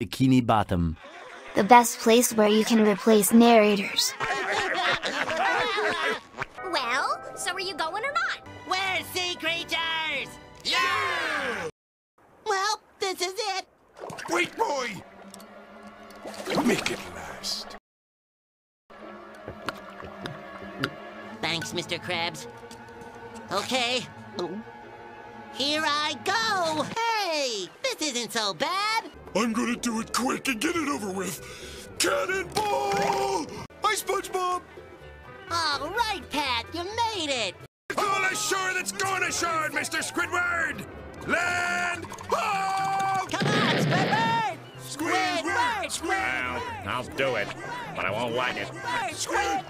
Bikini Bottom. The best place where you can replace narrators. Well, so are you going or not? We're sea creatures! Yeah! Well, this is it. Wait, boy! Make it last. Thanks, Mr. Krabs. Okay. Oh. Here I go! Hey! This isn't so bad! I'm gonna do it quick and get it over with. Cannonball! Hi, SpongeBob! All right, Pat, you made it! All ashore that's going ashore, Mr. Squidward! Land ho! Come on, Squidward! Squidward! Squidward! Well, I'll do it, but I won't like it. Squidward!